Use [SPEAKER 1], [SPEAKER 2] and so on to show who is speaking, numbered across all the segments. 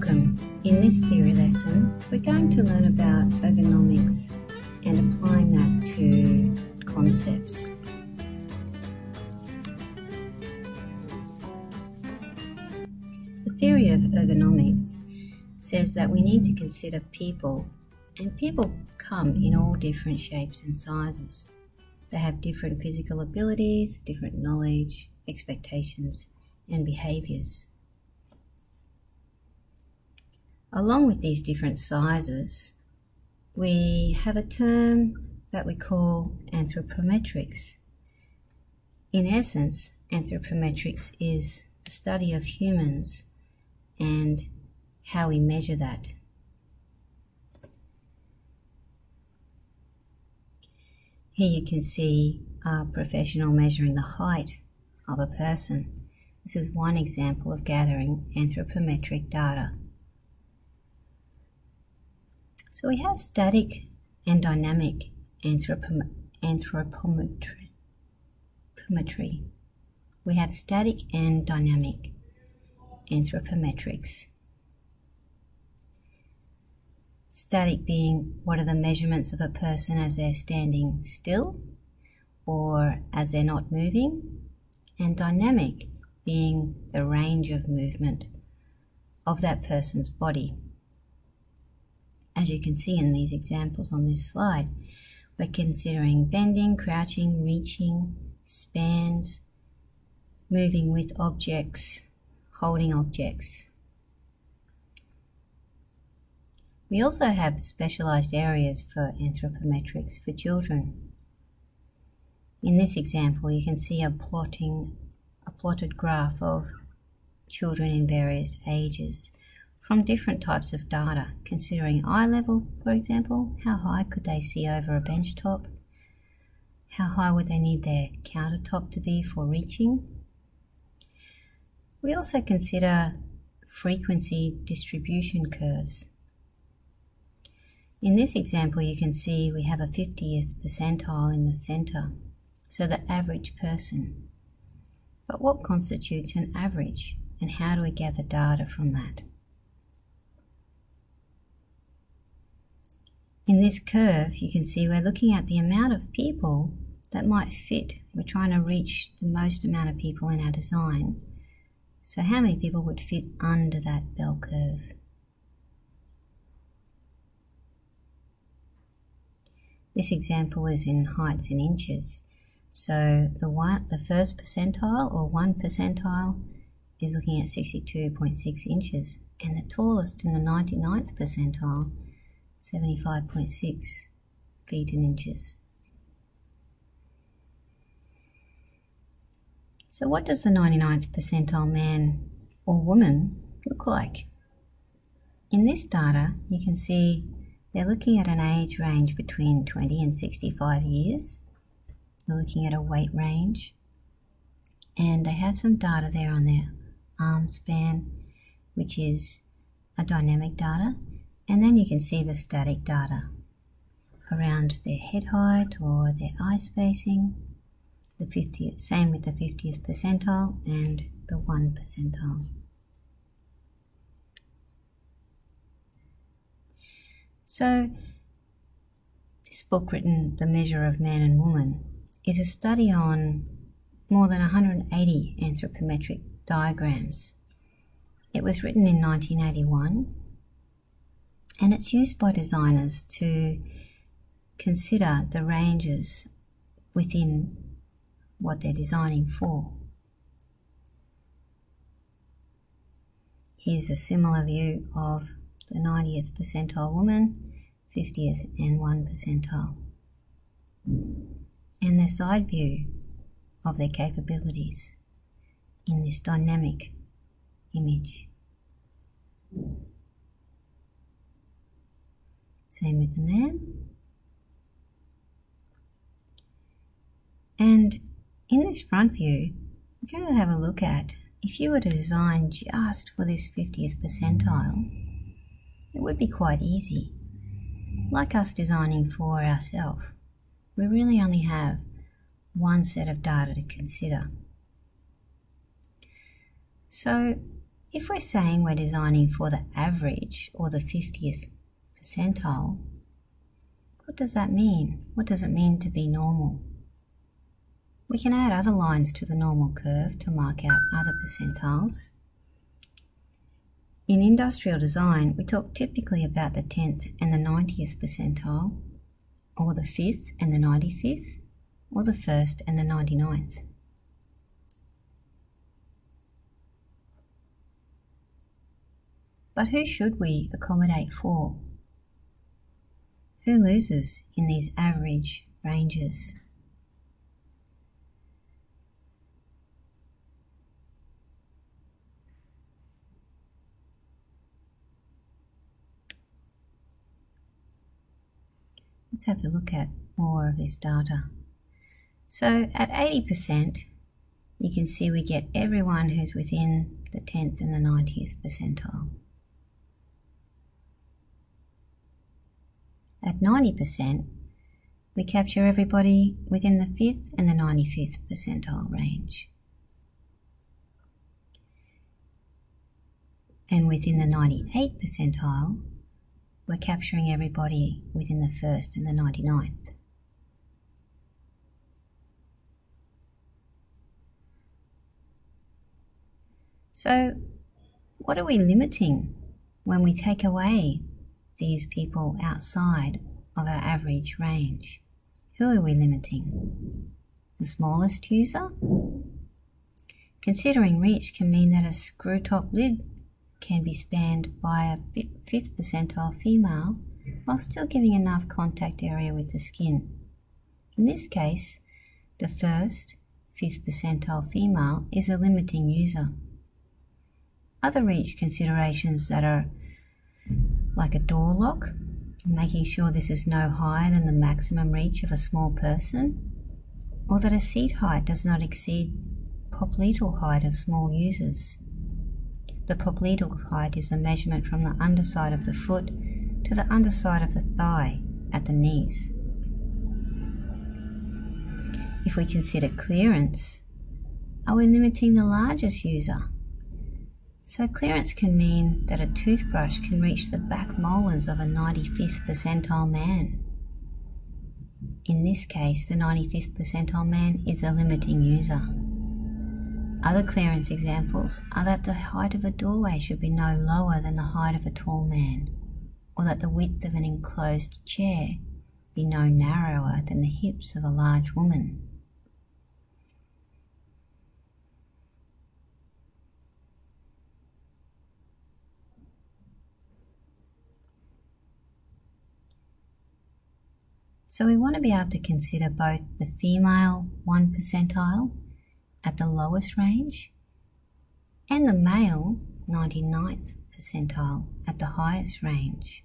[SPEAKER 1] Welcome. In this theory lesson, we're going to learn about ergonomics and applying that to concepts. The theory of ergonomics says that we need to consider people, and people come in all different shapes and sizes. They have different physical abilities, different knowledge, expectations, and behaviours. Along with these different sizes, we have a term that we call anthropometrics. In essence, anthropometrics is the study of humans and how we measure that. Here you can see a professional measuring the height of a person. This is one example of gathering anthropometric data. So we have static and dynamic anthropom anthropometry. We have static and dynamic anthropometrics. Static being what are the measurements of a person as they're standing still or as they're not moving, and dynamic being the range of movement of that person's body as you can see in these examples on this slide. We're considering bending, crouching, reaching, spans, moving with objects, holding objects. We also have specialized areas for anthropometrics for children. In this example, you can see a plotting, a plotted graph of children in various ages from different types of data, considering eye level, for example, how high could they see over a bench top? How high would they need their countertop to be for reaching? We also consider frequency distribution curves. In this example, you can see we have a 50th percentile in the center, so the average person. But what constitutes an average, and how do we gather data from that? In this curve, you can see we're looking at the amount of people that might fit. We're trying to reach the most amount of people in our design. So how many people would fit under that bell curve? This example is in heights in inches. So the one, the first percentile or one percentile is looking at 62.6 inches and the tallest in the 99th percentile 75.6 feet in inches. So what does the 99th percentile man or woman look like? In this data, you can see they're looking at an age range between 20 and 65 years. They're looking at a weight range. And they have some data there on their arm span, which is a dynamic data. And then you can see the static data around their head height or their eye spacing, the 50th, same with the 50th percentile and the 1 percentile. So, this book written The Measure of Man and Woman is a study on more than 180 anthropometric diagrams. It was written in 1981 and it's used by designers to consider the ranges within what they're designing for. Here's a similar view of the 90th percentile woman, 50th and 1 percentile, and the side view of their capabilities in this dynamic image. Same with the man. And in this front view, we're going to have a look at if you were to design just for this 50th percentile, it would be quite easy. Like us designing for ourselves, we really only have one set of data to consider. So if we're saying we're designing for the average or the 50th percentile, what does that mean? What does it mean to be normal? We can add other lines to the normal curve to mark out other percentiles. In industrial design, we talk typically about the 10th and the 90th percentile, or the 5th and the 95th, or the 1st and the 99th. But who should we accommodate for? Who loses in these average ranges? Let's have a look at more of this data. So at 80%, you can see we get everyone who's within the 10th and the 90th percentile. At 90%, we capture everybody within the 5th and the 95th percentile range. And within the 98th percentile, we're capturing everybody within the 1st and the 99th. So, what are we limiting when we take away these people outside of our average range? Who are we limiting? The smallest user? Considering reach can mean that a screw top lid can be spanned by a fifth percentile female while still giving enough contact area with the skin. In this case, the first, fifth percentile female is a limiting user. Other reach considerations that are like a door lock, making sure this is no higher than the maximum reach of a small person, or that a seat height does not exceed popliteal height of small users. The popliteal height is a measurement from the underside of the foot to the underside of the thigh at the knees. If we consider clearance, are we limiting the largest user? So clearance can mean that a toothbrush can reach the back molars of a 95th percentile man. In this case, the 95th percentile man is a limiting user. Other clearance examples are that the height of a doorway should be no lower than the height of a tall man, or that the width of an enclosed chair be no narrower than the hips of a large woman. So we want to be able to consider both the female 1 percentile at the lowest range and the male 99th percentile at the highest range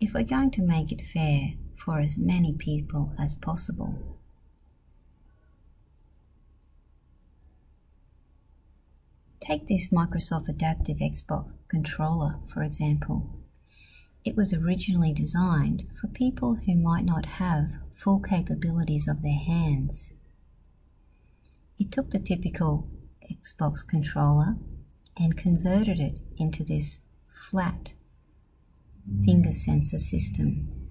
[SPEAKER 1] if we're going to make it fair for as many people as possible. Take this Microsoft Adaptive Xbox controller, for example. It was originally designed for people who might not have full capabilities of their hands. It took the typical Xbox controller and converted it into this flat finger sensor system,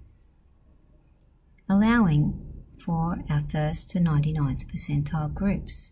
[SPEAKER 1] allowing for our first to 99th percentile groups.